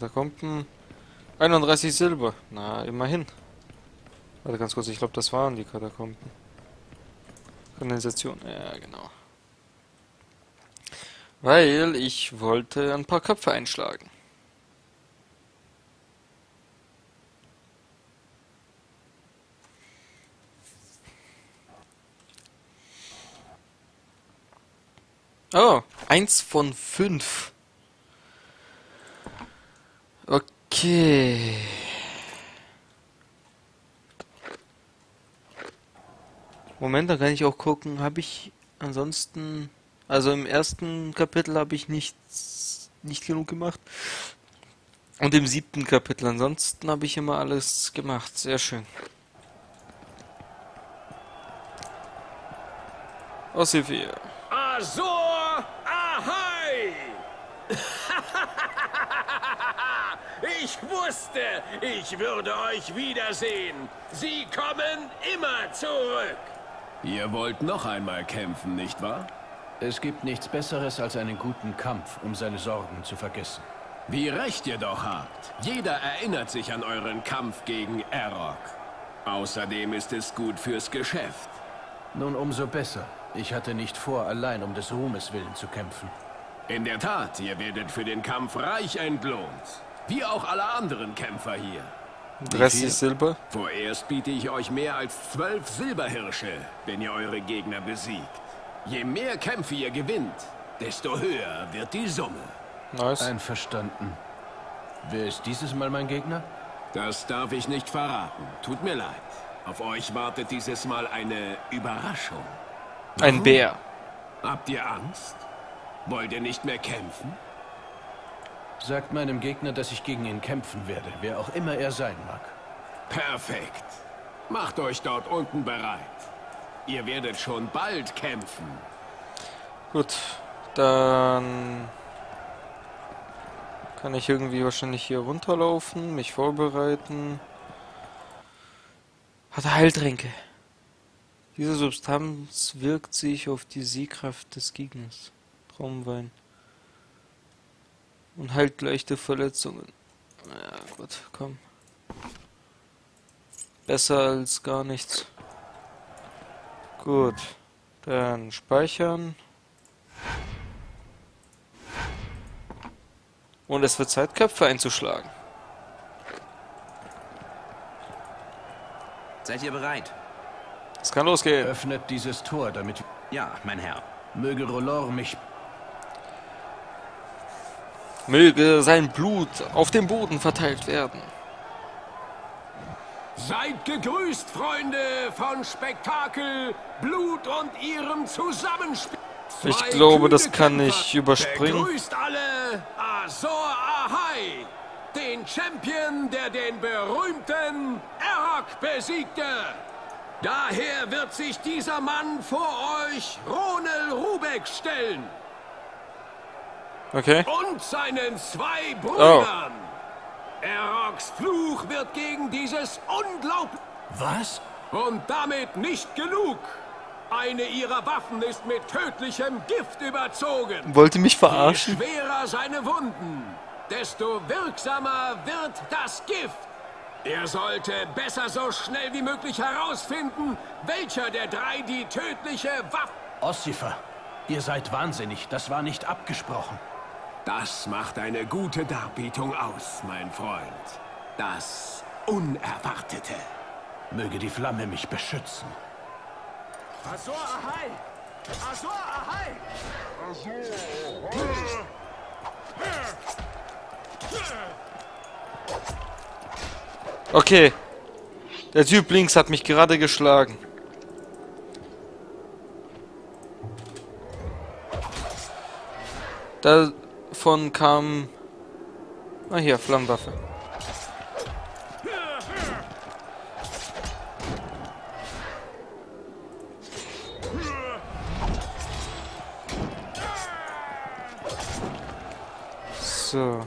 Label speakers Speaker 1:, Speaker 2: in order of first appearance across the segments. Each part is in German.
Speaker 1: Katakomben. 31 Silber. Na, immerhin. Warte ganz kurz, ich glaube, das waren die Katakomben. Kanalisation, ja, genau. Weil ich wollte ein paar Köpfe einschlagen. Oh, eins von fünf. Okay. Moment, da kann ich auch gucken, habe ich ansonsten, also im ersten Kapitel habe ich nichts, nicht genug gemacht. Und im siebten Kapitel, ansonsten habe ich immer alles gemacht. Sehr schön. Ossifia.
Speaker 2: Azor Ahai! Ich wusste, ich würde euch wiedersehen. Sie kommen immer zurück.
Speaker 3: Ihr wollt noch einmal kämpfen, nicht wahr?
Speaker 4: Es gibt nichts Besseres als einen guten Kampf, um seine Sorgen zu vergessen.
Speaker 3: Wie recht ihr doch habt. Jeder erinnert sich an euren Kampf gegen Erok. Außerdem ist es gut fürs Geschäft.
Speaker 4: Nun umso besser. Ich hatte nicht vor, allein um des Ruhmes willen zu kämpfen.
Speaker 3: In der Tat, ihr werdet für den Kampf reich entlohnt. Wie auch alle anderen Kämpfer hier.
Speaker 1: 30 Silber.
Speaker 3: Vorerst biete ich euch mehr als zwölf Silberhirsche, wenn ihr eure Gegner besiegt. Je mehr Kämpfe ihr gewinnt, desto höher wird die Summe.
Speaker 1: Nice.
Speaker 4: Einverstanden. Wer ist dieses Mal mein Gegner?
Speaker 3: Das darf ich nicht verraten. Tut mir leid. Auf euch wartet dieses Mal eine Überraschung.
Speaker 1: Ein Bär.
Speaker 3: Habt ihr Angst? Wollt ihr nicht mehr kämpfen?
Speaker 4: Sagt meinem Gegner, dass ich gegen ihn kämpfen werde, wer auch immer er sein mag.
Speaker 3: Perfekt. Macht euch dort unten bereit. Ihr werdet schon bald kämpfen.
Speaker 1: Gut, dann kann ich irgendwie wahrscheinlich hier runterlaufen, mich vorbereiten. Hat er Heiltränke. Diese Substanz wirkt sich auf die Siegkraft des Gegners. Traumwein. Und heilt leichte Verletzungen. Ja, gut, komm. Besser als gar nichts. Gut. Dann speichern. Und es wird Zeit, Köpfe einzuschlagen.
Speaker 5: Seid ihr bereit?
Speaker 1: Es kann losgehen.
Speaker 4: Öffnet dieses Tor, damit
Speaker 5: Ja, mein Herr.
Speaker 4: möge Rolor mich
Speaker 1: Möge sein Blut auf dem Boden verteilt werden.
Speaker 3: Seid gegrüßt, Freunde von Spektakel, Blut und ihrem Zusammenspiel.
Speaker 1: Ich glaube, das kann ich überspringen.
Speaker 3: Begrüßt alle Azor Ahai, den Champion, der den berühmten Erok besiegte. Daher wird sich dieser Mann vor euch, Ronel Rubek, stellen
Speaker 1: Okay.
Speaker 3: und seinen zwei
Speaker 1: Oh.
Speaker 3: Brüdern. Eroks Fluch wird gegen dieses unglaubliche...
Speaker 4: Was?
Speaker 3: Und damit nicht genug. Eine ihrer Waffen ist mit tödlichem Gift überzogen.
Speaker 1: Wollte mich
Speaker 3: Je
Speaker 1: verarschen.
Speaker 3: schwerer seine Wunden, desto wirksamer wird das Gift. Er sollte besser so schnell wie möglich herausfinden, welcher der drei die tödliche Waffe...
Speaker 4: Ossifer, ihr seid wahnsinnig. Das war nicht abgesprochen.
Speaker 3: Das macht eine gute Darbietung aus, mein Freund. Das Unerwartete.
Speaker 4: Möge die Flamme mich beschützen.
Speaker 2: Azor Ahai! Azor Ahai!
Speaker 1: Okay. Der Typ links hat mich gerade geschlagen. Davon kam... Ah hier, Flammenwaffe. So.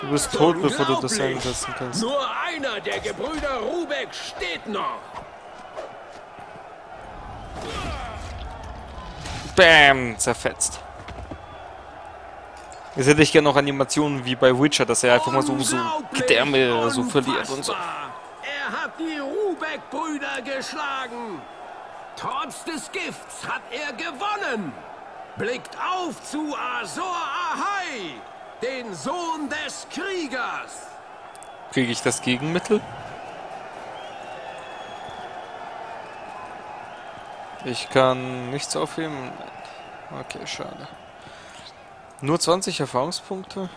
Speaker 1: Du bist tot, bevor du das einsetzen kannst.
Speaker 3: Nur einer der Gebrüder Rubek steht noch.
Speaker 1: Bam! Zerfetzt. Jetzt hätte ich gerne noch Animationen wie bei Witcher, dass er einfach mal so, so Gedärme so verliert und so.
Speaker 3: Er hat die Rubeck-Brüder geschlagen. Trotz des Gifts hat er gewonnen. Blickt auf zu Azor Ahai, den Sohn des Kriegers.
Speaker 1: Kriege ich das Gegenmittel? Ich kann nichts aufheben. Okay, schade. Nur 20 Erfahrungspunkte?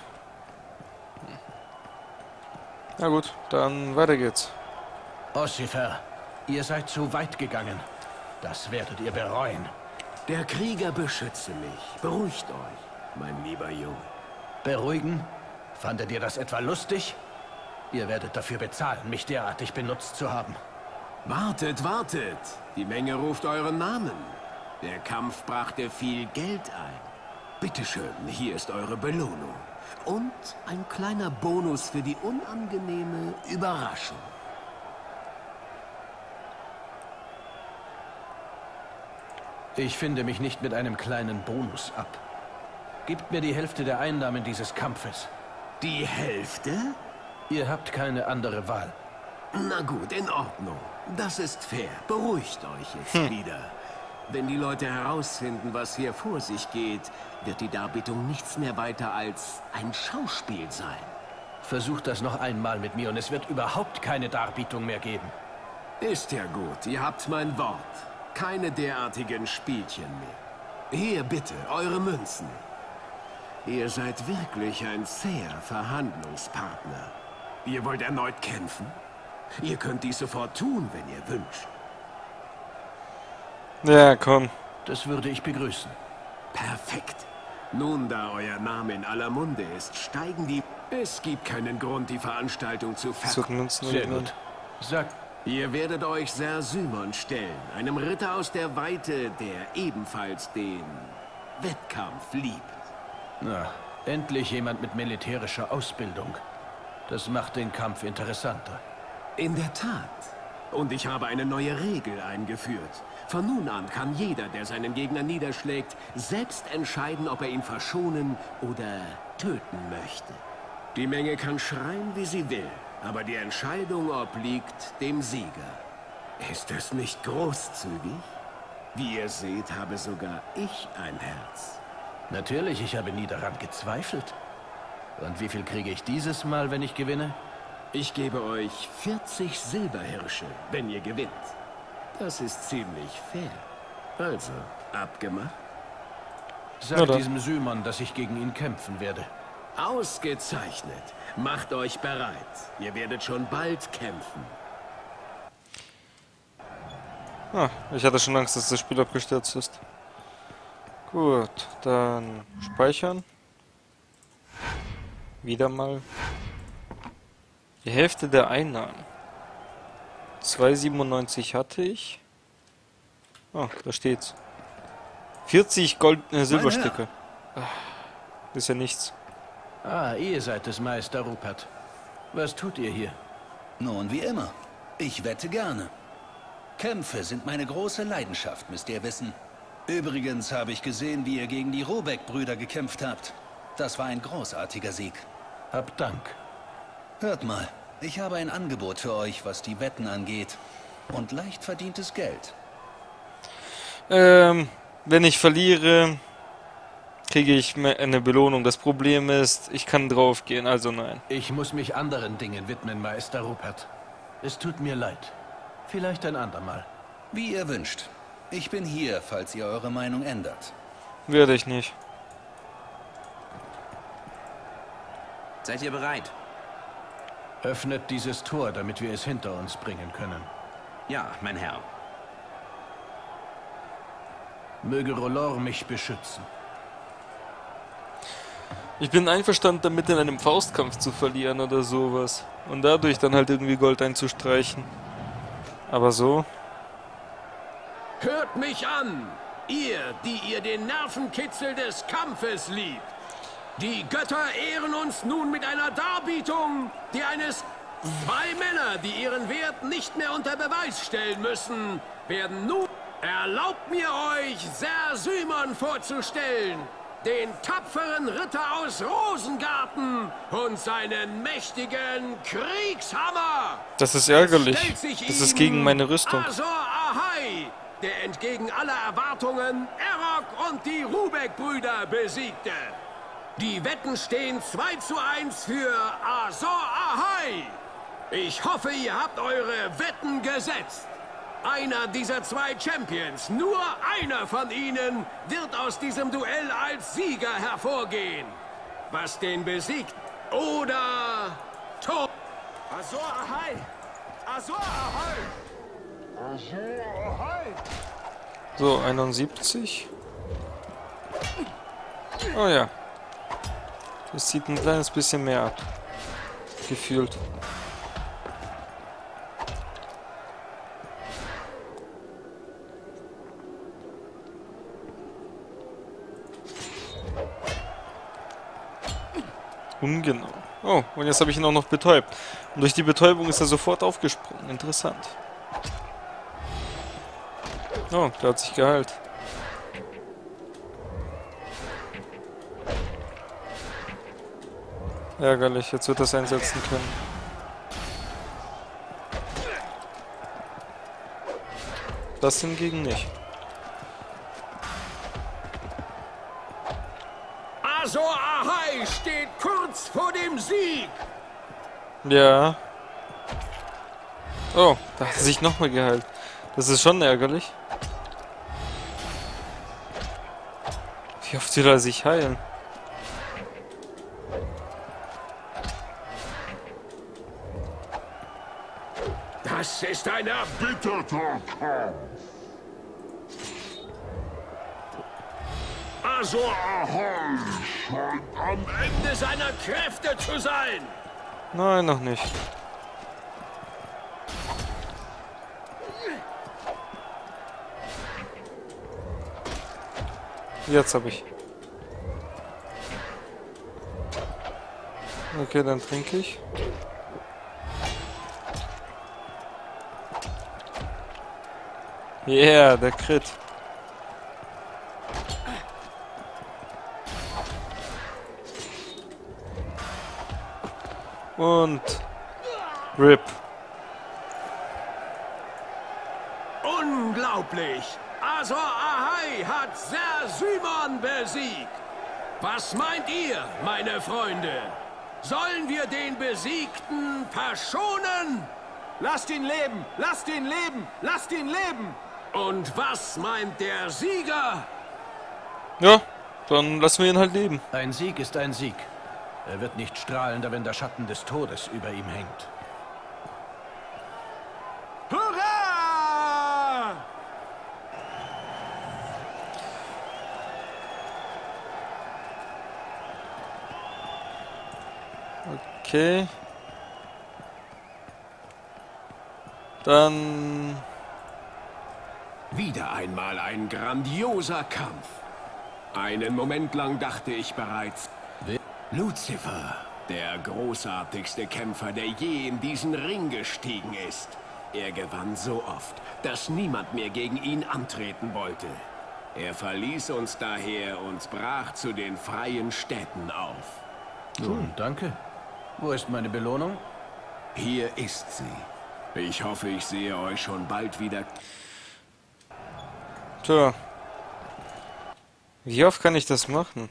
Speaker 1: Na gut, dann weiter geht's.
Speaker 4: Ossifer, ihr seid zu weit gegangen. Das werdet ihr bereuen.
Speaker 3: Der Krieger beschütze mich. Beruhigt euch, mein lieber Junge.
Speaker 4: Beruhigen? Fandet ihr das etwa lustig? Ihr werdet dafür bezahlen, mich derartig benutzt zu haben.
Speaker 3: Wartet, wartet. Die Menge ruft euren Namen. Der Kampf brachte viel Geld ein. Bitteschön, hier ist eure Belohnung. Und ein kleiner Bonus für die unangenehme Überraschung.
Speaker 4: Ich finde mich nicht mit einem kleinen Bonus ab. Gebt mir die Hälfte der Einnahmen dieses Kampfes.
Speaker 3: Die Hälfte?
Speaker 4: Ihr habt keine andere Wahl.
Speaker 3: Na gut, in Ordnung. Das ist fair. Beruhigt euch jetzt wieder. Wenn die Leute herausfinden, was hier vor sich geht, wird die Darbietung nichts mehr weiter als ein Schauspiel sein.
Speaker 4: Versucht das noch einmal mit mir und es wird überhaupt keine Darbietung mehr geben.
Speaker 3: Ist ja gut, ihr habt mein Wort. Keine derartigen Spielchen mehr. Hier bitte, eure Münzen. Ihr seid wirklich ein zäher Verhandlungspartner. Ihr wollt erneut kämpfen? Ihr könnt dies sofort tun, wenn ihr wünscht.
Speaker 1: Ja, komm.
Speaker 4: Das würde ich begrüßen.
Speaker 3: Perfekt. Nun, da euer Name in aller Munde ist, steigen die... Es gibt keinen Grund, die Veranstaltung zu ver...
Speaker 1: Zucken uns nur
Speaker 4: Sehr gut. Sagt,
Speaker 3: Ihr werdet euch Ser Simon stellen, einem Ritter aus der Weite, der ebenfalls den Wettkampf liebt.
Speaker 4: na, endlich jemand mit militärischer Ausbildung. Das macht den Kampf interessanter.
Speaker 3: In der Tat. Und ich habe eine neue Regel eingeführt. Von nun an kann jeder, der seinen Gegner niederschlägt, selbst entscheiden, ob er ihn verschonen oder töten möchte. Die Menge kann schreien, wie sie will, aber die Entscheidung obliegt dem Sieger. Ist es nicht großzügig? Wie ihr seht, habe sogar ich ein Herz.
Speaker 4: Natürlich, ich habe nie daran gezweifelt. Und wie viel kriege ich dieses Mal, wenn ich gewinne?
Speaker 3: Ich gebe euch 40 Silberhirsche, wenn ihr gewinnt. Das ist ziemlich fair. Also, abgemacht?
Speaker 4: Sag diesem Simon, dass ich gegen ihn kämpfen werde.
Speaker 3: Ausgezeichnet. Macht euch bereit. Ihr werdet schon bald kämpfen.
Speaker 1: Ah, ich hatte schon Angst, dass das Spiel abgestürzt ist. Gut, dann speichern. Wieder mal. Die Hälfte der Einnahmen. 2,97 hatte ich. Ah, da steht's. 40 Gold äh, Silberstücke. Ah, ist ja nichts.
Speaker 4: Ah, ihr seid es, Meister Rupert. Was tut ihr hier?
Speaker 5: Nun, wie immer. Ich wette gerne. Kämpfe sind meine große Leidenschaft, müsst ihr wissen. Übrigens habe ich gesehen, wie ihr gegen die Robeck-Brüder gekämpft habt. Das war ein großartiger Sieg.
Speaker 4: Hab Dank.
Speaker 5: Hört mal, ich habe ein Angebot für euch, was die Wetten angeht. Und leicht verdientes Geld.
Speaker 1: Ähm, wenn ich verliere, kriege ich eine Belohnung. Das Problem ist, ich kann draufgehen, also nein.
Speaker 4: Ich muss mich anderen Dingen widmen, Meister Rupert. Es tut mir leid. Vielleicht ein andermal.
Speaker 5: Wie ihr wünscht. Ich bin hier, falls ihr eure Meinung ändert.
Speaker 1: Werde ich nicht.
Speaker 2: Seid ihr bereit?
Speaker 4: Öffnet dieses Tor, damit wir es hinter uns bringen können.
Speaker 2: Ja, mein Herr.
Speaker 4: Möge Rolor mich beschützen.
Speaker 1: Ich bin einverstanden damit, in einem Faustkampf zu verlieren oder sowas. Und dadurch dann halt irgendwie Gold einzustreichen. Aber so?
Speaker 3: Hört mich an! Ihr, die ihr den Nervenkitzel des Kampfes liebt. Die Götter ehren uns nun mit einer Darbietung, die eines... Zwei Männer, die ihren Wert nicht mehr unter Beweis stellen müssen, werden nun... Erlaubt mir euch, Ser Simon vorzustellen, den tapferen Ritter aus Rosengarten und seinen mächtigen Kriegshammer.
Speaker 1: Das ist ärgerlich. Das ist gegen meine Rüstung.
Speaker 3: Azor Ahai, der entgegen aller Erwartungen Erok und die Rubeck-Brüder besiegte. Die Wetten stehen 2 zu 1 für Azor Ahai. Ich hoffe, ihr habt eure Wetten gesetzt. Einer dieser zwei Champions, nur einer von ihnen, wird aus diesem Duell als Sieger hervorgehen. Was den besiegt oder tot.
Speaker 6: Azor Ahai! Azor Ahai!
Speaker 1: So, 71. Oh ja. Das sieht ein kleines bisschen mehr ab. Gefühlt. Ungenau. Oh, und jetzt habe ich ihn auch noch betäubt. Und durch die Betäubung ist er sofort aufgesprungen. Interessant. Oh, der hat sich geheilt. Ärgerlich, jetzt wird es einsetzen können. Das hingegen nicht.
Speaker 3: Azor Ahai steht kurz vor dem Sieg.
Speaker 1: Ja. Oh, da hat er sich nochmal geheilt. Das ist schon ärgerlich. Wie oft will er sich heilen?
Speaker 3: Das ist ein erbitterter Kampf. Azor Ahai scheint am Ende seiner Kräfte zu sein.
Speaker 1: Nein, noch nicht. Jetzt habe ich. Okay, dann trinke ich. Yeah, der Crit. Und RIP.
Speaker 3: Unglaublich! Azor Ahai hat Ser Simon besiegt. Was meint ihr, meine Freunde? Sollen wir den Besiegten verschonen?
Speaker 6: Lasst ihn leben! Lasst ihn leben! Lasst ihn leben!
Speaker 3: Und was meint der Sieger?
Speaker 1: Ja, dann lassen wir ihn halt leben.
Speaker 4: Ein Sieg ist ein Sieg. Er wird nicht strahlender, wenn der Schatten des Todes über ihm hängt.
Speaker 6: Hurra!
Speaker 1: Okay. Dann
Speaker 3: Wieder einmal ein grandioser Kampf. Einen Moment lang dachte ich bereits, Lucifer, der großartigste Kämpfer, der je in diesen Ring gestiegen ist. Er gewann so oft, dass niemand mehr gegen ihn antreten wollte. Er verließ uns daher und brach zu den freien Städten auf.
Speaker 4: Nun, danke. Wo ist meine Belohnung?
Speaker 3: Hier ist sie. Ich hoffe, ich sehe euch schon bald wieder.
Speaker 1: Tja. Wie oft kann ich das machen?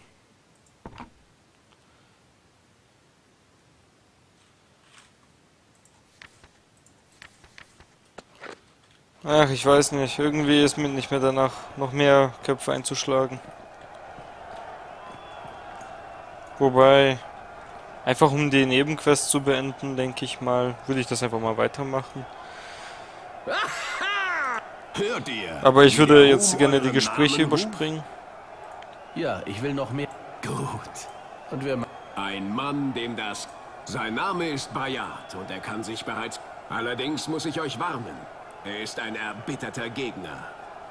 Speaker 1: Ach, ich weiß nicht. Irgendwie ist mir nicht mehr danach, noch mehr Köpfe einzuschlagen. Wobei, einfach um die Nebenquest zu beenden, denke ich mal, würde ich das einfach mal weitermachen.
Speaker 3: Hört ihr?
Speaker 1: Aber ich würde jetzt gerne die Gespräche überspringen.
Speaker 4: Ja, ich will noch mehr.
Speaker 3: Gut.
Speaker 4: Und wer ma-
Speaker 3: Ein Mann, dem das... Sein Name ist Bayard und er kann sich bereits... Allerdings muss ich euch warnen. Er ist ein erbitterter Gegner.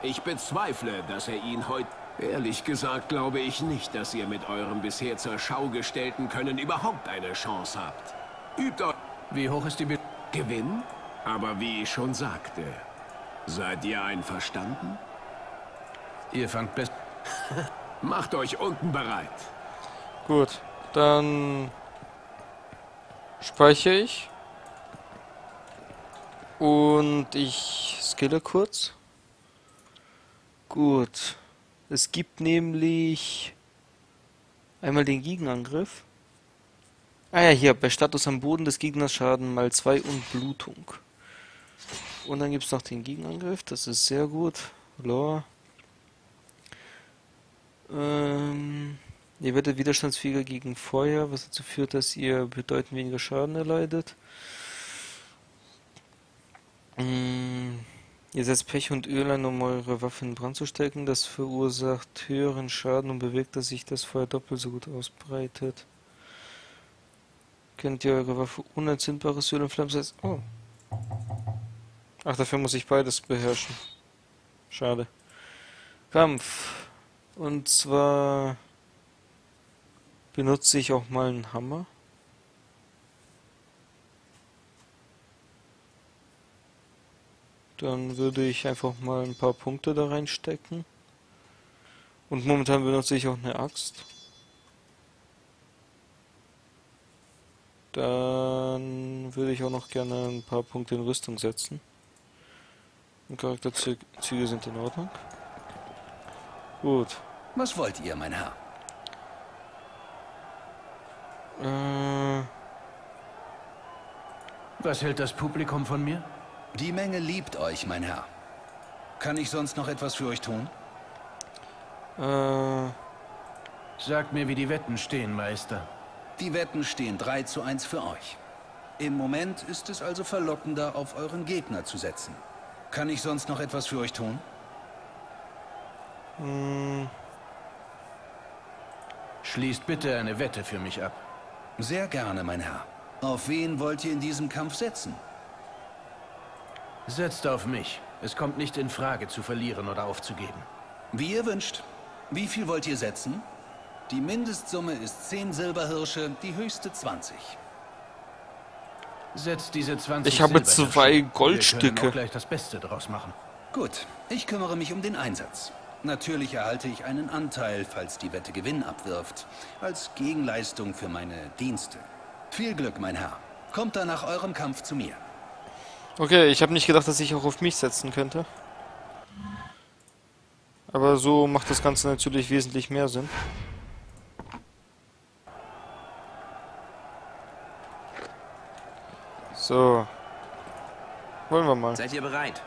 Speaker 3: Ich bezweifle, dass er ihn heute... Ehrlich gesagt glaube ich nicht, dass ihr mit eurem bisher zur Schau gestellten Können überhaupt eine Chance habt. Übt euch
Speaker 4: Wie hoch ist die Be
Speaker 3: Gewinn, aber wie ich schon sagte, Seid ihr einverstanden?
Speaker 4: Ihr fangt best...
Speaker 3: Macht euch unten bereit.
Speaker 1: Gut, dann speichere ich. Und ich skille kurz. Gut. Es gibt nämlich einmal den Gegenangriff. Ah ja, hier, bei Status am Boden des Gegners Schaden mal 2 und Blutung. Und dann gibt es noch den Gegenangriff, das ist sehr gut. Lore. Ähm, ihr werdet widerstandsfähiger gegen Feuer, was dazu führt, dass ihr bedeutend weniger Schaden erleidet. Mm, ihr setzt Pech und Öl ein, um eure Waffe in Brand zu stecken. Das verursacht höheren Schaden und bewirkt, dass sich das Feuer doppelt so gut ausbreitet. Könnt ihr eure Waffe unentzündbares Öl in Flammen setzen? Oh. Ach, dafür muss ich beides beherrschen. Schade. Kampf. Und zwar benutze ich auch mal einen Hammer. Dann würde ich einfach mal ein paar Punkte da reinstecken. Und momentan benutze ich auch eine Axt. Dann würde ich auch noch gerne ein paar Punkte in Rüstung setzen. Und Charakterzüge sind in Ordnung. Gut.
Speaker 5: Was wollt ihr, mein Herr?
Speaker 1: Äh,
Speaker 4: Was hält das Publikum von mir?
Speaker 5: Die Menge liebt euch, mein Herr. Kann ich sonst noch etwas für euch tun?
Speaker 1: äh,
Speaker 4: Sagt mir, wie die Wetten stehen, Meister.
Speaker 5: Die Wetten stehen 3 zu 1 für euch. Im Moment ist es also verlockender, auf euren Gegner zu setzen. Kann ich sonst noch etwas für euch tun?
Speaker 1: mh,
Speaker 4: Schließt bitte eine Wette für mich ab.
Speaker 5: Sehr gerne, mein Herr. Auf wen wollt ihr in diesem Kampf setzen?
Speaker 4: Setzt auf mich. Es kommt nicht in Frage, zu verlieren oder aufzugeben.
Speaker 5: Wie ihr wünscht. Wie viel wollt ihr setzen? Die Mindestsumme ist 10 Silberhirsche, die höchste 20.
Speaker 4: Setzt diese 20
Speaker 1: Ich habe zwei Goldstücke.
Speaker 4: gleich das Beste draus machen.
Speaker 5: Gut, ich kümmere mich um den Einsatz. Natürlich erhalte ich einen Anteil, falls die Wette Gewinn abwirft, als Gegenleistung für meine Dienste. Viel Glück, mein Herr. Kommt dann nach eurem Kampf zu mir.
Speaker 1: Okay, ich habe nicht gedacht, dass ich auch auf mich setzen könnte. Aber so macht das Ganze natürlich wesentlich mehr Sinn. So. Wollen wir mal.
Speaker 2: Seid ihr bereit?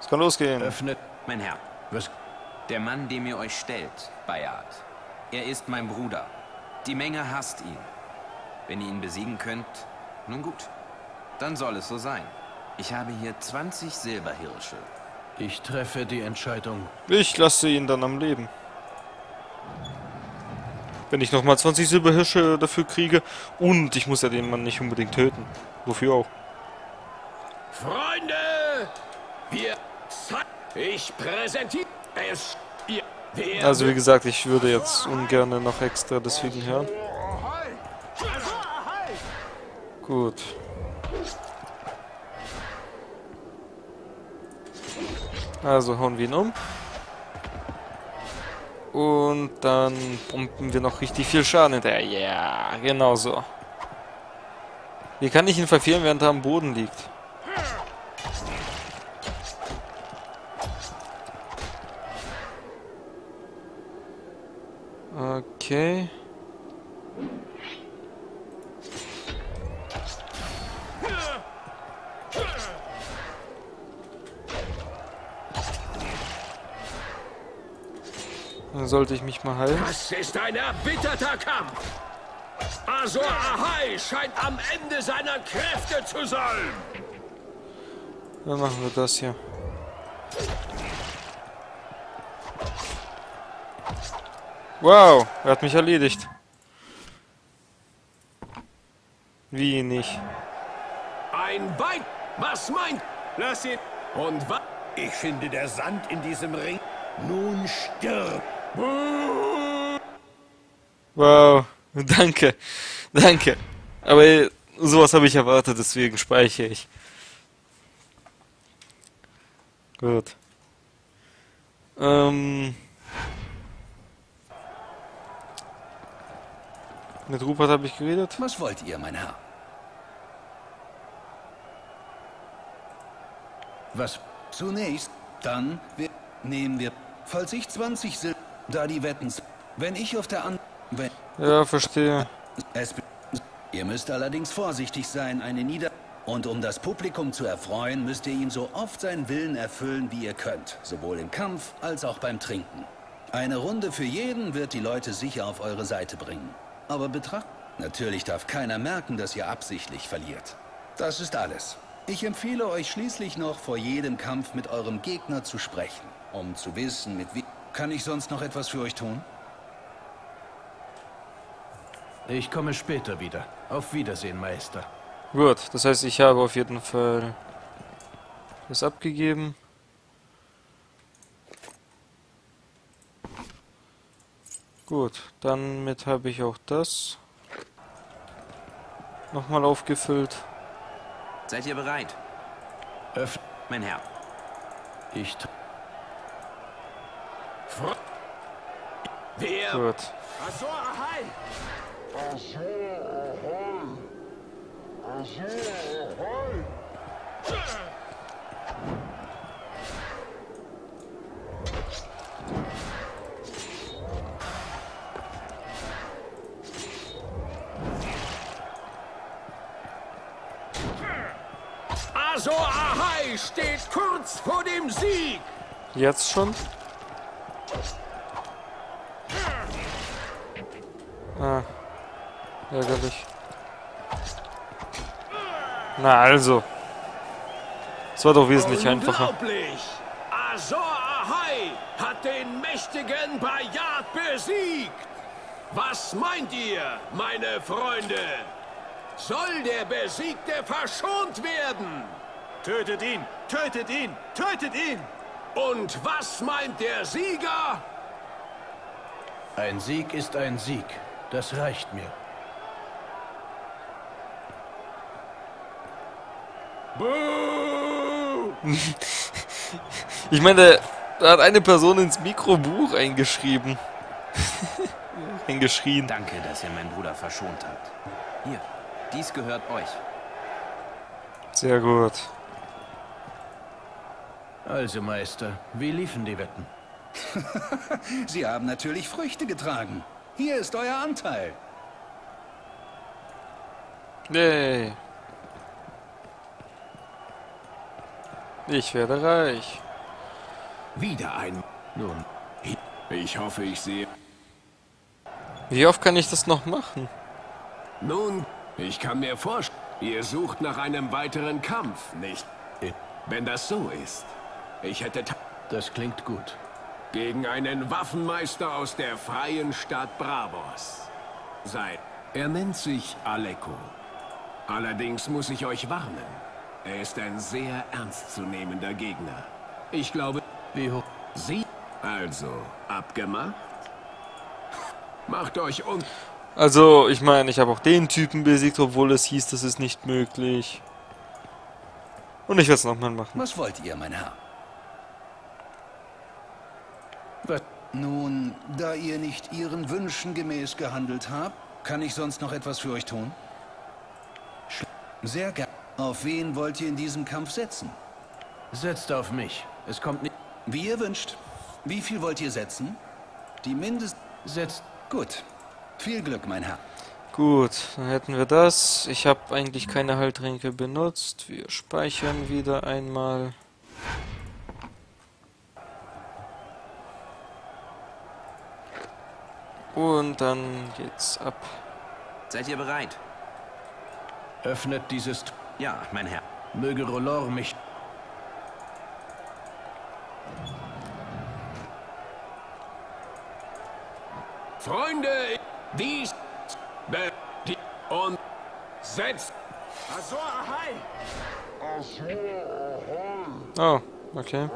Speaker 1: Es kann losgehen.
Speaker 4: Öffnet.
Speaker 2: Mein Herr,
Speaker 4: Was?
Speaker 2: der Mann, dem ihr euch stellt, Bayard. Er ist mein Bruder. Die Menge hasst ihn. Wenn ihr ihn besiegen könnt, nun gut. Dann soll es so sein. Ich habe hier 20 Silberhirsche.
Speaker 4: Ich treffe die Entscheidung.
Speaker 1: Ich lasse ihn dann am Leben. Wenn ich nochmal 20 Silberhirsche dafür kriege. Und ich muss ja den Mann nicht unbedingt töten. Wofür auch.
Speaker 3: Freunde, wir... Ich präsentiere es.
Speaker 1: Also wie gesagt, ich würde jetzt ungern noch extra deswegen hören. Gut. Also hauen wir ihn um. Und dann pumpen wir noch richtig viel Schaden hinterher. Ja, genau so. Wie kann ich ihn verfehlen, während er am Boden liegt? Okay. Dann sollte ich mich mal heilen.
Speaker 3: Das ist ein erbitterter Kampf. Azor Ahai scheint am Ende seiner Kräfte zu sein.
Speaker 1: Dann machen wir das hier. Wow, er hat mich erledigt. Wie nicht?
Speaker 3: Ein Bein. Was meint?
Speaker 6: Lass ihn.
Speaker 3: Und was?
Speaker 6: Ich finde der Sand in diesem Ring. Nun stirb.
Speaker 1: Wow, danke, danke. Aber sowas habe ich erwartet, deswegen speichere ich. Gut. Ähm. Mit Rupert habe ich geredet.
Speaker 5: Was wollt ihr, mein Herr?
Speaker 4: Was?
Speaker 5: Zunächst, dann wir, nehmen wir, falls ich 20 Sil, da die Wettens, wenn ich auf der An, wenn
Speaker 1: Ja, verstehe.
Speaker 5: es, ihr müsst allerdings vorsichtig sein, eine Nieder, und um das Publikum zu erfreuen, müsst ihr ihm so oft seinen Willen erfüllen, wie ihr könnt, sowohl im Kampf als auch beim Trinken. Eine Runde für jeden wird die Leute sicher auf eure Seite bringen. Aber betracht, natürlich darf keiner merken, dass ihr absichtlich verliert. Das ist alles. Ich empfehle euch schließlich noch vor jedem Kampf mit eurem Gegner zu sprechen, um zu wissen, mit wie... Kann ich sonst noch etwas für euch tun?
Speaker 4: Ich komme später wieder. Auf Wiedersehen, Meister.
Speaker 1: Gut, das heißt, ich habe auf jeden Fall das abgegeben. Gut, dann mit habe ich auch das nochmal aufgefüllt.
Speaker 2: Seid ihr bereit?
Speaker 4: Öff.
Speaker 2: Mein Herr.
Speaker 4: Ich.
Speaker 3: Wer
Speaker 1: Gut.
Speaker 6: Azor Ahai
Speaker 3: steht kurz vor dem Sieg.
Speaker 1: Jetzt schon? Ah. Ärgerlich. Na also. Es war doch wesentlich einfacher.
Speaker 3: Unglaublich! Azor Ahai hat den mächtigen Bayat besiegt! Was meint ihr, meine Freunde? Soll der Besiegte verschont werden?
Speaker 6: Tötet ihn! Tötet ihn! Tötet ihn!
Speaker 3: Und was meint der Sieger?
Speaker 4: Ein Sieg ist ein Sieg. Das reicht mir.
Speaker 1: Ich meine, da hat eine Person ins Mikrobuch eingeschrieben. Eingeschrien.
Speaker 2: Danke, dass ihr meinen Bruder verschont habt. Hier, dies gehört euch.
Speaker 1: Sehr gut.
Speaker 4: Also, Meister, wie liefen die Wetten?
Speaker 5: Sie haben natürlich Früchte getragen. Hier ist euer Anteil.
Speaker 1: Yay. Ich werde reich.
Speaker 3: Wieder ein.
Speaker 4: Nun,
Speaker 3: Ich hoffe, ich sehe.
Speaker 1: Wie oft kann ich das noch machen?
Speaker 3: Nun, ich kann mir vorstellen, ihr sucht nach einem weiteren Kampf, nicht? Wenn das so ist. Ich hätte
Speaker 4: das klingt gut.
Speaker 3: gegen einen Waffenmeister aus der freien Stadt Bravos. Sein. Er nennt sich Aleko. Allerdings muss ich euch warnen. Er ist ein sehr ernstzunehmender Gegner. Ich glaube,
Speaker 4: Wie hoch?
Speaker 3: Sie... Also, abgemacht? Macht euch un...
Speaker 1: Also, ich meine, ich habe auch den Typen besiegt, obwohl es hieß, das ist nicht möglich. Und ich werde es nochmal machen.
Speaker 5: Was wollt ihr, mein Herr?
Speaker 4: Was?
Speaker 5: Nun, da ihr nicht Ihren Wünschen gemäß gehandelt habt, kann ich sonst noch etwas für euch tun? Sehr gern. Auf wen wollt ihr in diesem Kampf setzen?
Speaker 4: Setzt auf mich. Es kommt nicht.
Speaker 5: Wie ihr wünscht. Wie viel wollt ihr setzen? Die Mindest...
Speaker 4: Setzt.
Speaker 5: Gut. Viel Glück, mein Herr.
Speaker 1: Gut, dann hätten wir das. Ich habe eigentlich keine Heiltränke benutzt. Wir speichern wieder einmal. Und dann geht's ab.
Speaker 2: Seid ihr bereit?
Speaker 4: Öffnet dieses.
Speaker 2: Ja, mein Herr.
Speaker 4: Möge Rollor mich.
Speaker 3: Freunde, dies... Und setzt...
Speaker 6: Azor Ahai!
Speaker 1: Oh, okay.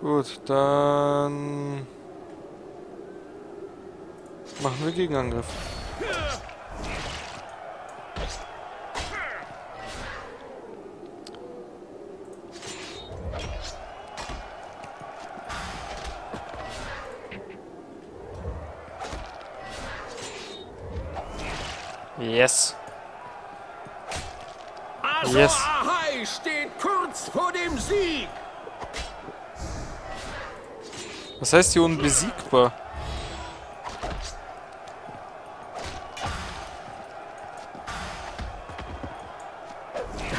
Speaker 1: Gut, dann machen wir Gegenangriff.
Speaker 3: Ahai steht kurz vor dem Sieg.
Speaker 1: Was heißt hier unbesiegbar?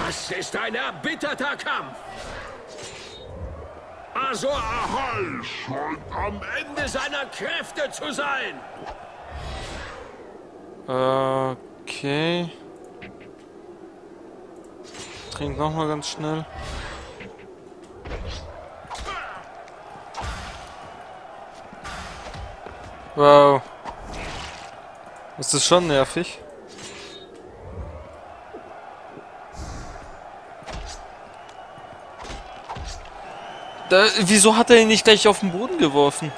Speaker 3: Das ist ein erbitterter Kampf. Azor Ahai scheint am Ende seiner Kräfte zu sein.
Speaker 1: Okay. Trink nochmal ganz schnell. Wow. Das ist schon nervig. Da, wieso hat er ihn nicht gleich auf den Boden geworfen?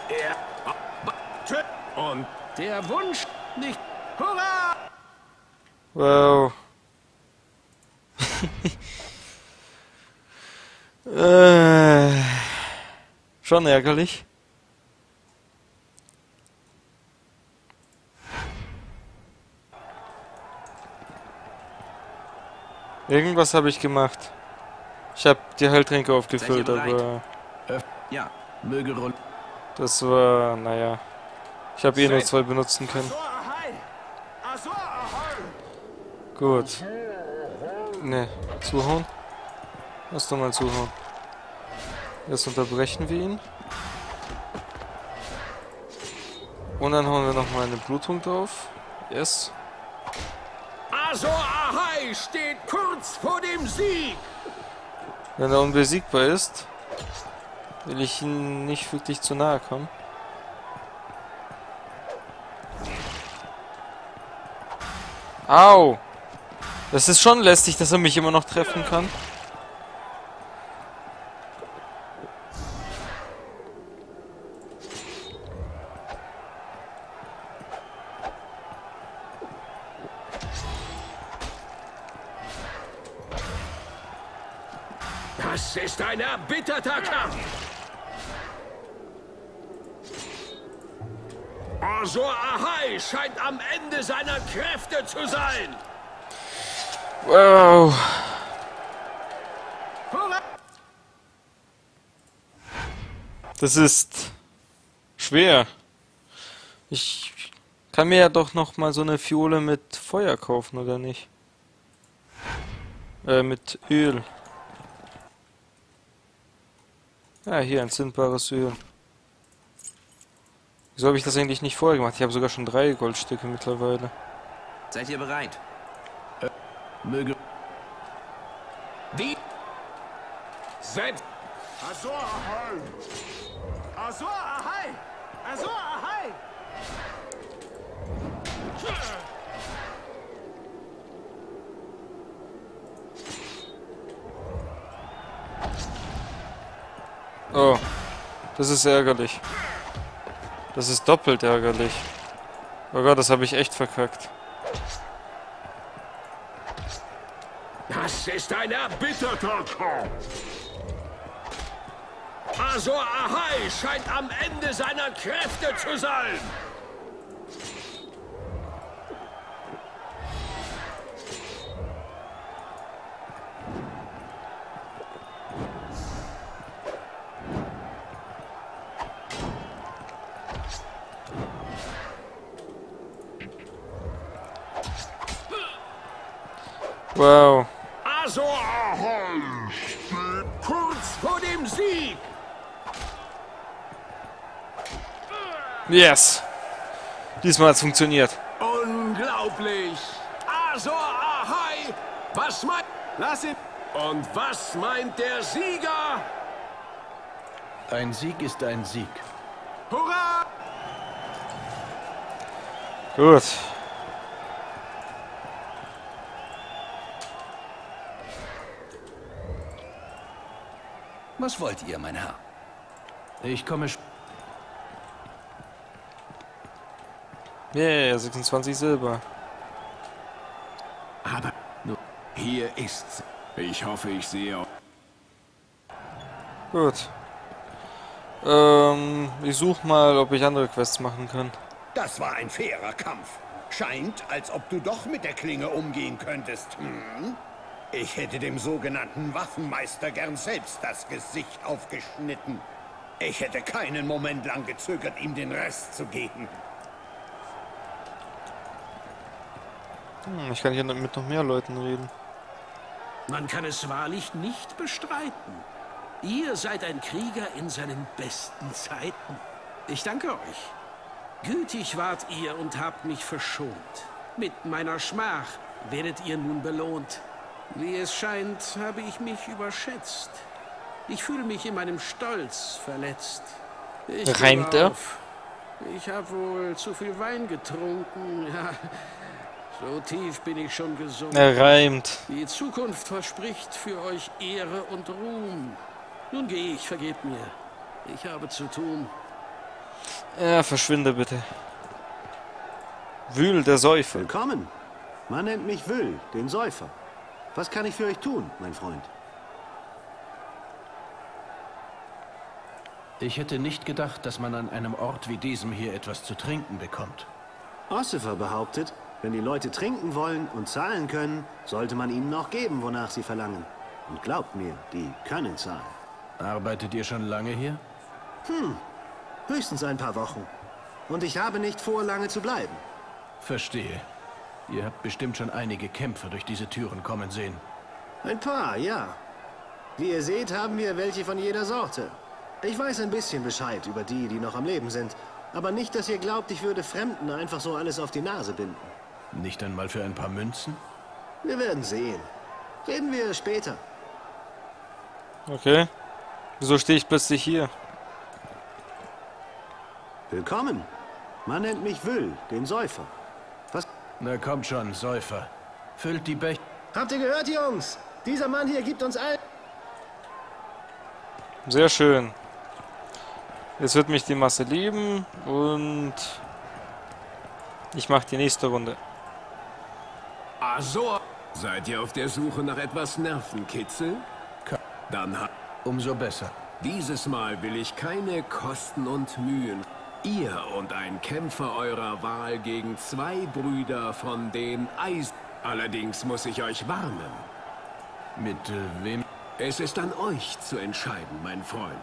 Speaker 3: Und der Wunsch nicht. Hurra!
Speaker 1: Wow. Äh, schon ärgerlich. Irgendwas habe ich gemacht. Ich habe die Heiltränke aufgefüllt, aber
Speaker 2: Ja,
Speaker 4: Möge
Speaker 1: das war, naja. Ich habe eh nur zwei benutzen können. Gut. Ne, zuhauen. Lass doch mal zuhauen. Jetzt unterbrechen wir ihn. Und dann hauen wir nochmal eine Blutung drauf. Yes.
Speaker 3: Azor Ahai steht kurz vor dem Sieg.
Speaker 1: Wenn er unbesiegbar ist, will ich ihn nicht wirklich zu nahe kommen. Au! Das ist schon lästig, dass er mich immer noch treffen kann.
Speaker 3: Erbitterter Kampf. Azor Ahai scheint am Ende seiner Kräfte zu sein.
Speaker 1: Wow. Das ist schwer. Ich kann mir ja doch noch mal so eine Fiole mit Feuer kaufen, oder nicht? Äh, mit Öl. Ja, hier, entzündbares Öl. Wieso habe ich das eigentlich nicht vorher gemacht? Ich habe sogar schon drei Goldstücke mittlerweile.
Speaker 2: seid ihr bereit?
Speaker 4: Möge.
Speaker 3: Die Setz
Speaker 6: Azor Ahai! Azor Ahai! Azor Ahai!
Speaker 1: Oh, das ist ärgerlich. Das ist doppelt ärgerlich. Oh Gott, das habe ich echt verkackt.
Speaker 3: Das ist ein erbitterter Kampf. Azor Ahai scheint am Ende seiner Kräfte zu sein.
Speaker 1: Yes. Diesmal hat's funktioniert.
Speaker 3: Unglaublich. Azor Ahai. Was meint...
Speaker 6: Lass ihn!
Speaker 3: Und was meint der Sieger?
Speaker 4: Ein Sieg ist ein Sieg.
Speaker 6: Hurra!
Speaker 1: Gut.
Speaker 5: Was wollt ihr, mein Herr?
Speaker 4: Ich komme. sp-
Speaker 1: Yeah, 26 Silber.
Speaker 3: Aber nur hier ist's. Ich hoffe, ich sehe...
Speaker 1: Gut. Ähm, ich suche mal, ob ich andere Quests machen kann.
Speaker 3: Das war ein fairer Kampf. Scheint, als ob du doch mit der Klinge umgehen könntest. Hm? Ich hätte dem sogenannten Waffenmeister gern selbst das Gesicht aufgeschnitten. Ich hätte keinen Moment lang gezögert, ihm den Rest zu geben.
Speaker 1: Hm, ich kann hier mit noch mehr Leuten reden.
Speaker 7: Man kann es wahrlich nicht bestreiten. Ihr seid ein Krieger in seinen besten Zeiten. Ich danke euch. Gütig wart ihr und habt mich verschont. Mit meiner Schmach werdet ihr nun belohnt. Wie es scheint, habe ich mich überschätzt. Ich fühle mich in meinem Stolz verletzt. Ich
Speaker 1: Reimt er?
Speaker 7: auf. Ich habe wohl zu viel Wein getrunken. Ja, so tief bin ich schon gesunken.
Speaker 1: Er reimt.
Speaker 7: Die Zukunft verspricht für euch Ehre und Ruhm. Nun gehe ich, vergebt mir. Ich habe zu tun.
Speaker 1: Ja, verschwinde bitte. Wühl, der Säufer.
Speaker 8: Willkommen. Man nennt mich Wüll, den Säufer. Was kann ich für euch tun, mein Freund?
Speaker 4: Ich hätte nicht gedacht, dass man an einem Ort wie diesem hier etwas zu trinken bekommt.
Speaker 8: Ossifer behauptet, wenn die Leute trinken wollen und zahlen können, sollte man ihnen auch geben, wonach sie verlangen. Und glaubt mir, die können zahlen.
Speaker 4: Arbeitet ihr schon lange hier?
Speaker 8: Höchstens ein paar Wochen. Und ich habe nicht vor, lange zu bleiben.
Speaker 4: Verstehe. Ihr habt bestimmt schon einige Kämpfer durch diese Türen kommen sehen.
Speaker 8: Ein paar, ja. Wie ihr seht, haben wir welche von jeder Sorte. Ich weiß ein bisschen Bescheid über die, die noch am Leben sind. Aber nicht, dass ihr glaubt, ich würde Fremden einfach so alles auf die Nase binden.
Speaker 4: Nicht einmal für ein paar Münzen?
Speaker 8: Wir werden sehen. Reden wir später.
Speaker 1: Okay. Wieso stehe ich plötzlich hier?
Speaker 8: Willkommen. Man nennt mich Wüll, den Säufer. Was?
Speaker 4: Na kommt schon, Säufer. Füllt die Becher.
Speaker 8: Habt ihr gehört, Jungs? Dieser Mann hier gibt uns allen...
Speaker 1: Sehr schön. Jetzt wird mich die Masse lieben und ich mache die nächste Runde.
Speaker 3: Also, seid ihr auf der Suche nach etwas Nervenkitzel? Dann ha
Speaker 4: Umso besser.
Speaker 3: Dieses Mal will ich keine Kosten und Mühen. Ihr und ein Kämpfer eurer Wahl gegen zwei Brüder von den Eis. Allerdings muss ich euch warnen.
Speaker 4: Mit äh, wem?
Speaker 3: Es ist an euch zu entscheiden, mein Freund.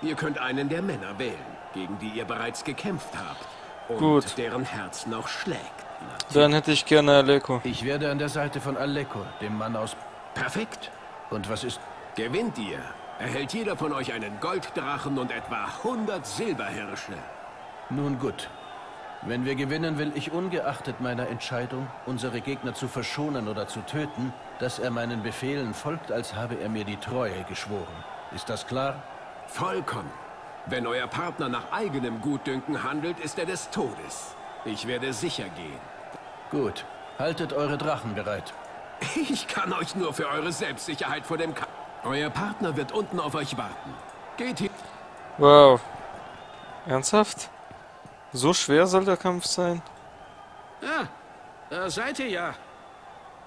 Speaker 3: Ihr könnt einen der Männer wählen, gegen die ihr bereits gekämpft habt. Und
Speaker 1: Gut.
Speaker 3: deren Herz noch schlägt.
Speaker 1: Dann hätte ich gerne Aleko.
Speaker 4: Ich werde an der Seite von Aleko, dem Mann aus...
Speaker 3: Perfekt.
Speaker 4: Und was ist...
Speaker 3: Gewinnt ihr, erhält jeder von euch einen Golddrachen und etwa 100 Silberhirsche.
Speaker 4: Nun gut. Wenn wir gewinnen, will ich ungeachtet meiner Entscheidung, unsere Gegner zu verschonen oder zu töten, dass er meinen Befehlen folgt, als habe er mir die Treue geschworen. Ist das klar?
Speaker 3: Vollkommen. Wenn euer Partner nach eigenem Gutdünken handelt, ist er des Todes. Ich werde sicher gehen.
Speaker 4: Gut. Haltet eure Drachen bereit.
Speaker 3: Ich kann euch nur für eure Selbstsicherheit vor dem Kampf... Euer Partner wird unten auf euch warten. Geht hin.
Speaker 1: Wow. Ernsthaft? So schwer soll der Kampf sein?
Speaker 7: Ah, da seid ihr ja.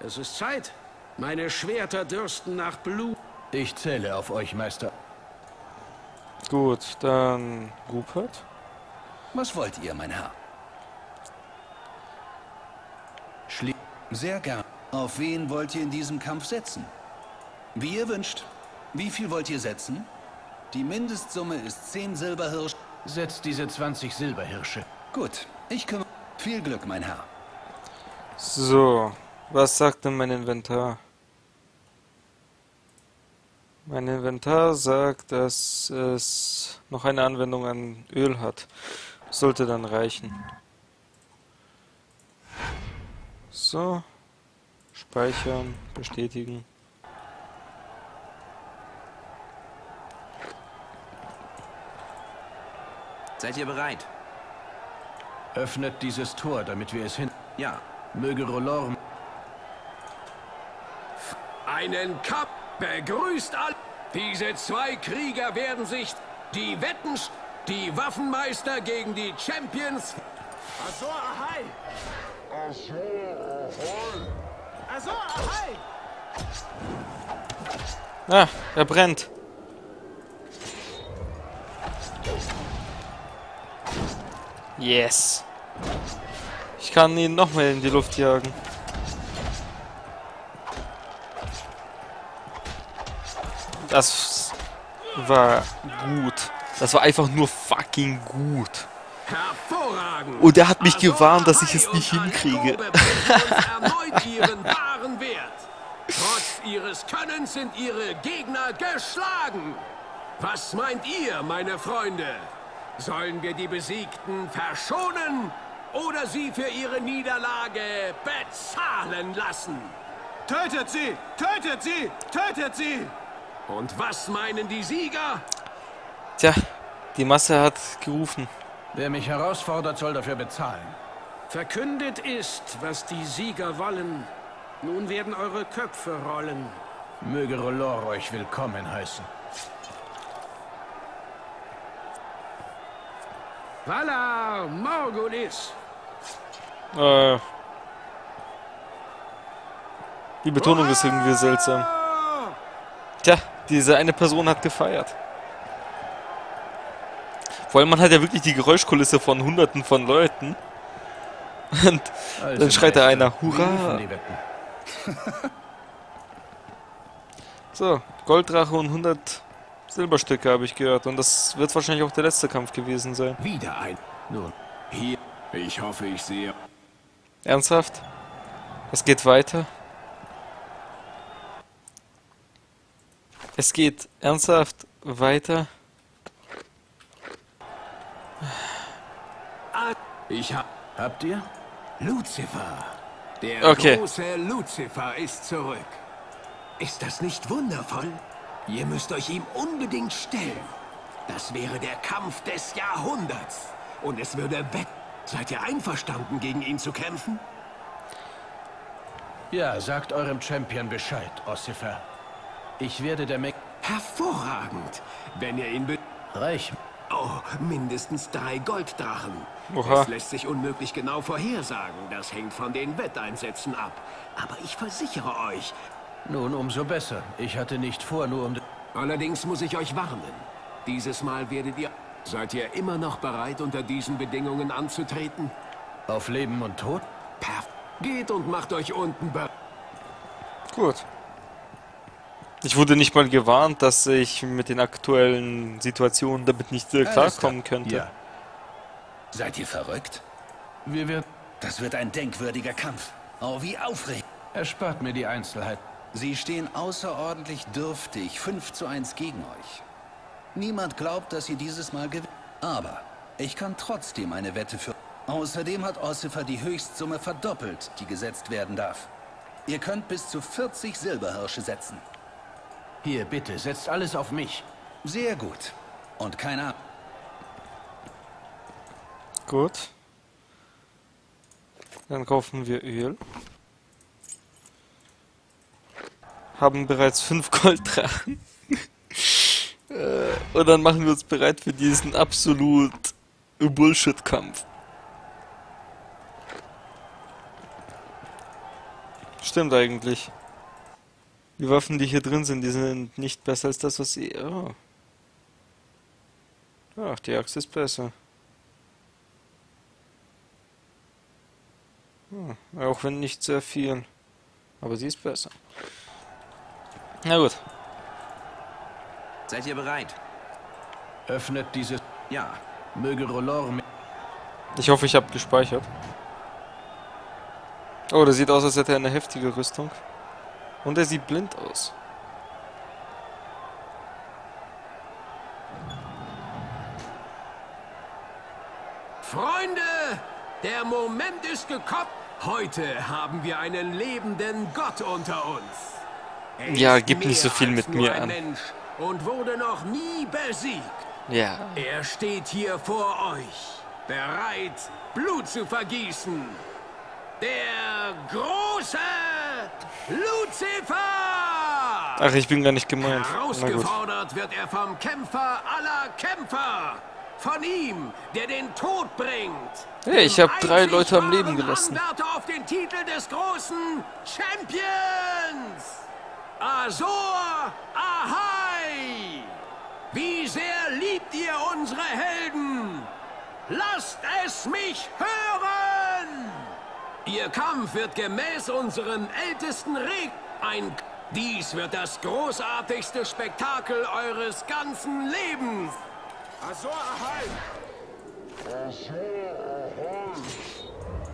Speaker 7: Es ist Zeit. Meine Schwerter dürsten nach Blut.
Speaker 4: Ich zähle auf euch, Meister.
Speaker 1: Gut, dann Rupert.
Speaker 5: Was wollt ihr, mein Herr? Sehr gern. Auf wen wollt ihr in diesem Kampf setzen? Wie ihr wünscht. Wie viel wollt ihr setzen? Die Mindestsumme ist 10 Silberhirsch.
Speaker 4: Setzt diese 20 Silberhirsche.
Speaker 5: Gut, ich kümmere. Viel Glück, mein Herr.
Speaker 1: So, was sagt denn mein Inventar? Mein Inventar sagt, dass es noch eine Anwendung an Öl hat. Sollte dann reichen. So, speichern, bestätigen.
Speaker 2: Seid ihr bereit?
Speaker 4: Öffnet dieses Tor, damit wir es hin...
Speaker 2: Ja.
Speaker 4: Möge Rolorm...
Speaker 3: Einen Kampf begrüßt all. Diese zwei Krieger werden sich die Wetten, die Waffenmeister gegen die Champions.
Speaker 6: Azor Ahai! Ahai!
Speaker 1: Ah, er brennt. Yes. Ich kann ihn noch mehr in die Luft jagen. Das war gut. Das war einfach nur fucking gut.
Speaker 3: Hervorragend.
Speaker 1: Und er hat mich
Speaker 3: Also,
Speaker 1: gewarnt, dass ich es nicht hinkriege.
Speaker 3: Trotz ihres Könnens sind ihre Gegner geschlagen. Was meint ihr, meine Freunde? Sollen wir die Besiegten verschonen oder sie für ihre Niederlage bezahlen lassen?
Speaker 6: Tötet sie! Tötet sie! Tötet sie!
Speaker 3: Und was meinen die Sieger?
Speaker 1: Tja, die Masse hat gerufen.
Speaker 4: Wer mich herausfordert, soll dafür bezahlen.
Speaker 7: Verkündet ist, was die Sieger wollen. Nun werden eure Köpfe rollen.
Speaker 4: Möge Rolor euch willkommen heißen.
Speaker 7: Valar Morgulis!
Speaker 1: Äh, die Betonung ist irgendwie seltsam. Tja, diese eine Person hat gefeiert. Vor allem, man hat ja wirklich die Geräuschkulisse von hunderten von Leuten. Und
Speaker 4: Also,
Speaker 1: dann schreit da einer, Hurra! So, Golddrache und 100 Silberstücke habe ich gehört. Und das wird wahrscheinlich auch der letzte Kampf gewesen sein.
Speaker 3: Wieder ein.
Speaker 4: Nun,
Speaker 3: Hier. Ich hoffe, ich sehe.
Speaker 1: Ernsthaft? Es geht weiter? Es geht ernsthaft weiter?
Speaker 3: Ich hab.
Speaker 4: habt ihr?
Speaker 3: Lucifer. Der
Speaker 1: Okay.
Speaker 3: große Lucifer ist zurück. Ist das nicht wundervoll? Ihr müsst euch ihm unbedingt stellen. Das wäre der Kampf des Jahrhunderts. Und es würde wett. Seid ihr einverstanden, gegen ihn zu kämpfen?
Speaker 4: Ja, sagt eurem Champion Bescheid, Ossifer. Ich werde der Meck...
Speaker 3: Hervorragend. Wenn ihr ihn be
Speaker 4: Reich.
Speaker 3: Oh, mindestens drei Golddrachen.
Speaker 1: Oha.
Speaker 3: Das lässt sich unmöglich genau vorhersagen. Das hängt von den Wetteinsätzen ab. Aber ich versichere euch,
Speaker 4: Nun, umso besser. Ich hatte nicht vor, nur um...
Speaker 3: allerdings muss ich euch warnen. Dieses Mal werdet ihr... Seid ihr immer noch bereit, unter diesen Bedingungen anzutreten?
Speaker 4: Auf Leben und Tod?
Speaker 3: Perf. Geht und macht euch unten bereit.
Speaker 1: Gut. Ich wurde nicht mal gewarnt, dass ich mit den aktuellen Situationen damit nicht äh, klarkommen könnte.
Speaker 4: Ja.
Speaker 5: Seid ihr verrückt?
Speaker 4: Wir werden...
Speaker 5: Das wird ein denkwürdiger Kampf. Oh, wie aufregend.
Speaker 4: Erspart mir die Einzelheit.
Speaker 5: Sie stehen außerordentlich dürftig, 5 zu 1 gegen euch. Niemand glaubt, dass ihr dieses Mal gewinnt. Aber ich kann trotzdem eine Wette für... Außerdem hat Ossifer die Höchstsumme verdoppelt, die gesetzt werden darf. Ihr könnt bis zu 40 Silberhirsche setzen.
Speaker 4: Hier, bitte, setzt alles auf mich.
Speaker 5: Sehr gut. Und keine Ab
Speaker 1: Gut. Dann kaufen wir Öl. Haben bereits fünf Golddrachen. Äh, Und dann machen wir uns bereit für diesen absolut Bullshit-Kampf. Stimmt eigentlich. Die Waffen, die hier drin sind, die sind nicht besser als das, was sie... Oh. Ach, die Axt ist besser. Hm, auch wenn nicht sehr viel. Aber sie ist besser. Na gut.
Speaker 2: Seid ihr bereit?
Speaker 4: Öffnet dieses...
Speaker 2: Ja.
Speaker 4: Möge Rolor...
Speaker 1: Ich hoffe, ich habe gespeichert. Oh, der sieht aus, als hätte er eine heftige Rüstung. Und er sieht blind aus.
Speaker 3: Freunde, der Moment ist gekommen. Heute haben wir einen lebenden Gott unter uns. Er
Speaker 1: Ja, gib nicht so viel mit mir
Speaker 3: ein
Speaker 1: an.
Speaker 3: Mensch und wurde noch nie besiegt.
Speaker 1: Ja.
Speaker 3: Er steht hier vor euch, bereit, Blut zu vergießen. Der große Lucifer!
Speaker 1: Ach, ich bin gar nicht gemeint.
Speaker 3: Herausgefordert wird er vom Kämpfer aller Kämpfer. Von ihm, der den Tod bringt.
Speaker 1: Hey, ich
Speaker 3: Dem
Speaker 1: hab drei Leute am Leben gelassen.
Speaker 3: Anwärter auf den Titel des großen Champions. Azor Ahai. Wie sehr liebt ihr unsere Helden? Lasst es mich hören! Ihr Kampf wird gemäß unseren ältesten Regeln ein... Dies wird das großartigste Spektakel eures ganzen Lebens.
Speaker 6: Azor Ahai!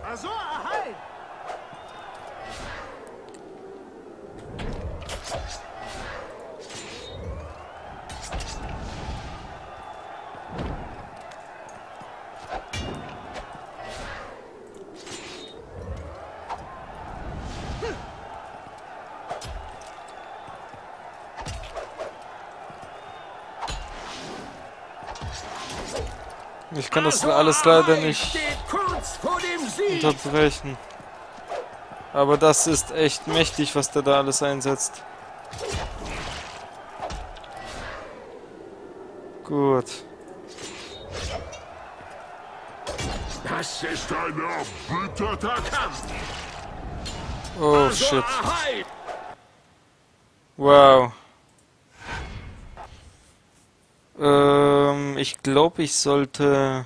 Speaker 6: Azor Ahai!
Speaker 1: Ich kann das alles leider nicht unterbrechen. Aber das ist echt mächtig, was der da alles einsetzt. Gut.
Speaker 6: Das ist ein erbitterter Kampf!
Speaker 1: Oh shit.
Speaker 3: Ahai!
Speaker 1: Wow. Ähm, ich glaube, ich sollte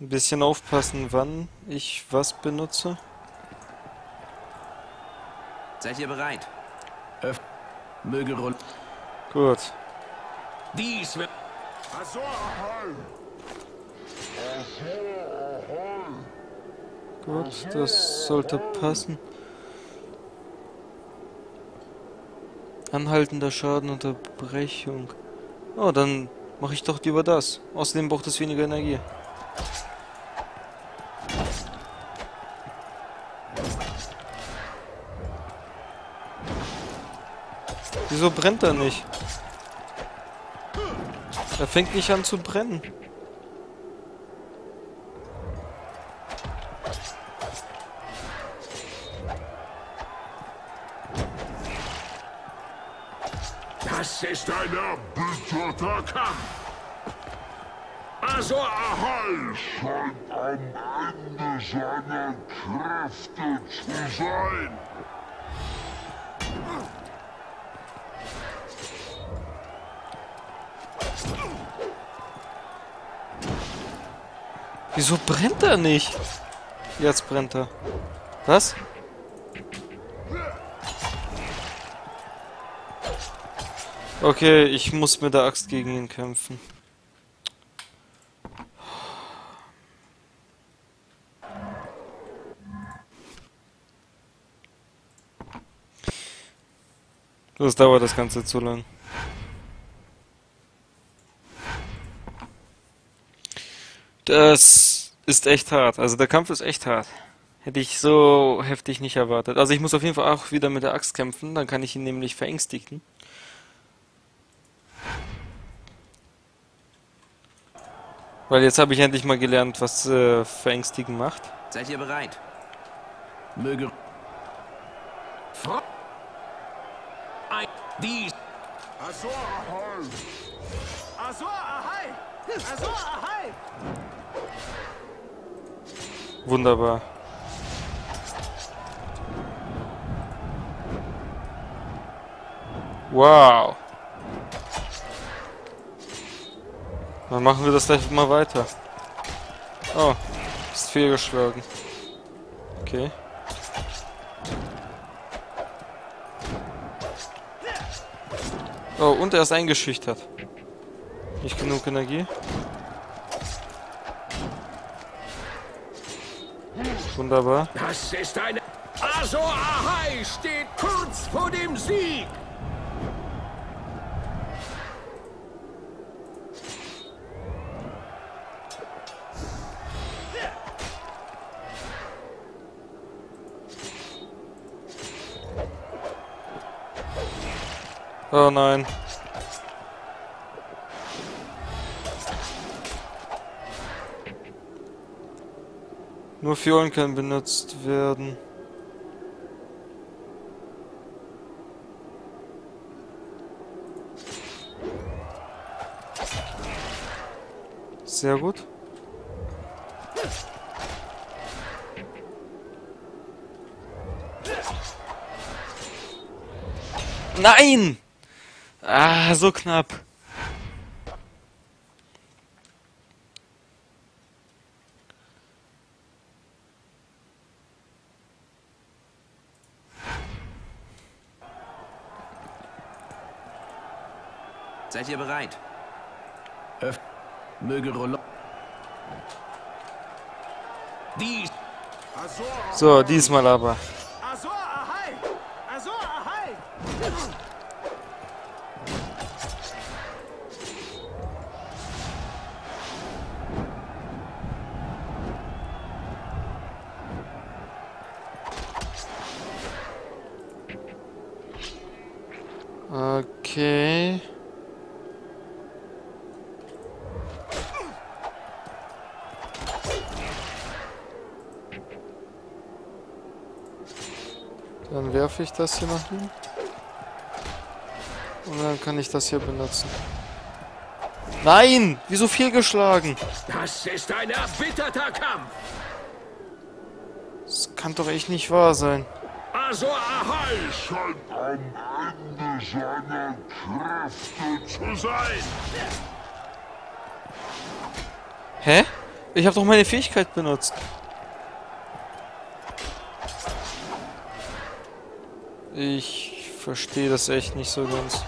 Speaker 1: ein bisschen aufpassen, wann ich was benutze.
Speaker 2: Seid ihr bereit?
Speaker 4: Öff möge Roll.
Speaker 1: Gut.
Speaker 3: Dies wird...
Speaker 6: Ahai!
Speaker 1: Gut, das sollte passen. Anhaltender Schaden, Unterbrechung. Oh, dann mache ich doch lieber das. Außerdem braucht es weniger Energie. Wieso brennt er nicht? Er fängt nicht an zu brennen.
Speaker 6: Erbitterter Kampf! Azor Ahai scheint am Ende seiner Kräfte zu sein.
Speaker 1: Wieso brennt er nicht? Jetzt brennt er. Was? Okay, ich muss mit der Axt gegen ihn kämpfen. Das dauert das Ganze zu lang. Das ist echt hart. Also der Kampf ist echt hart. Hätte ich so heftig nicht erwartet. Also ich muss auf jeden Fall auch wieder mit der Axt kämpfen, dann kann ich ihn nämlich verängstigen. Weil jetzt habe ich endlich mal gelernt, was äh, Verängstigen macht.
Speaker 2: Seid ihr bereit?
Speaker 4: Möge
Speaker 3: Fro ein, dies
Speaker 6: Azor Ahai!
Speaker 8: Azor Ahai! Azor Ahai!
Speaker 1: Wunderbar. Wow. Dann machen wir das gleich mal weiter. Oh, ist fehlgeschlagen. Okay. Oh, und er ist eingeschüchtert. Nicht genug Energie. Wunderbar.
Speaker 3: Das ist eine... Azor Ahai steht kurz vor dem Sieg!
Speaker 1: Oh nein. Nur Fiolen können benutzt werden. Sehr gut. Nein! Ah, so knapp.
Speaker 2: Seid ihr bereit?
Speaker 4: Öff möge
Speaker 3: Roland.
Speaker 1: So, diesmal aber. Werfe ich das hier nach ihm. Und dann kann ich das hier benutzen. Nein! Wieso viel geschlagen?
Speaker 3: Das ist ein erbitterter Kampf.
Speaker 1: Das kann doch echt nicht wahr sein.
Speaker 3: Azor Ahai
Speaker 9: scheint am Ende seiner Kräfte zu sein.
Speaker 1: Hä? Ich habe doch meine Fähigkeit benutzt. Ich verstehe das echt nicht so ganz.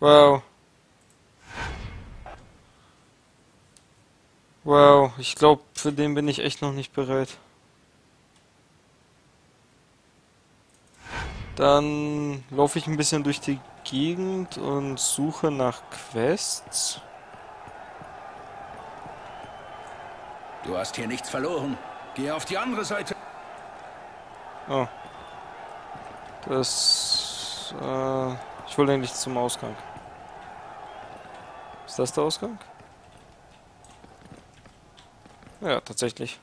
Speaker 1: Wow. Wow, ich glaube, für den bin ich echt noch nicht bereit. Dann laufe ich ein bisschen durch die Gegend und suche nach Quests.
Speaker 5: Du hast hier nichts verloren. Geh auf die andere Seite.
Speaker 1: Oh. Das. Äh, ich wollte eigentlich zum Ausgang. Ist das der Ausgang? Ja, tatsächlich.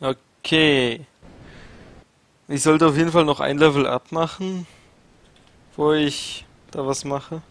Speaker 1: Okay. Ich sollte auf jeden Fall noch ein Level abmachen, wo ich da was mache.